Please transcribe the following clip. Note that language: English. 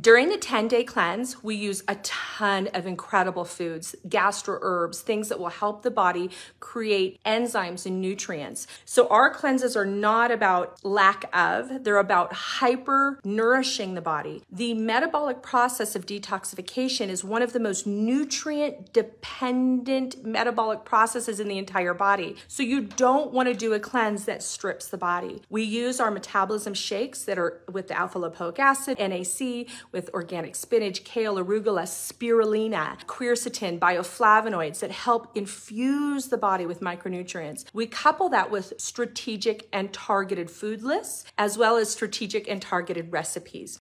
During the 10 day cleanse, we use a ton of incredible foods, gastro herbs, things that will help the body create enzymes and nutrients. So, our cleanses are not about lack of, they're about hyper nourishing the body. The metabolic process of detoxification is one of the most nutrient dependent metabolic processes in the entire body. So, you don't want to do a cleanse that strips the body. We use our metabolism shakes that are with the alpha lipoic acid, NAC with organic spinach, kale, arugula, spirulina, quercetin, bioflavonoids that help infuse the body with micronutrients. We couple that with strategic and targeted food lists, as well as strategic and targeted recipes.